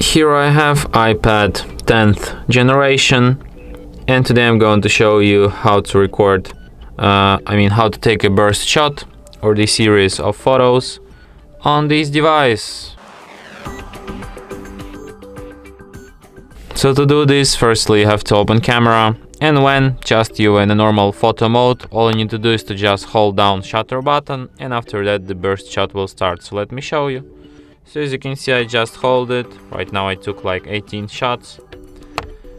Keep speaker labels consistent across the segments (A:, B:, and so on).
A: Here I have iPad 10th generation and today I'm going to show you how to record, uh, I mean how to take a burst shot or the series of photos on this device. So to do this, firstly you have to open camera and when just you in a normal photo mode, all you need to do is to just hold down shutter button and after that the burst shot will start. So let me show you. So as you can see I just hold it, right now I took like 18 shots.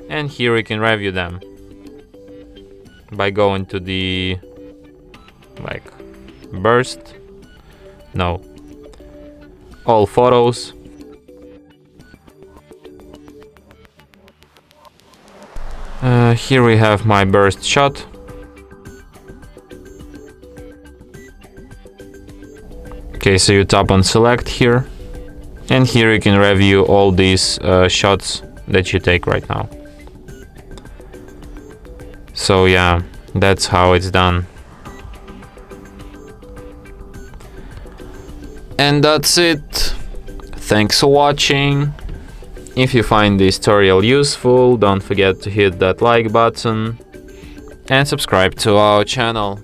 A: And here we can review them. By going to the like burst, no, all photos. Uh, here we have my burst shot. Okay, so you tap on select here and here you can review all these uh, shots that you take right now. So yeah, that's how it's done. And that's it. Thanks for watching. If you find this tutorial useful, don't forget to hit that like button and subscribe to our channel.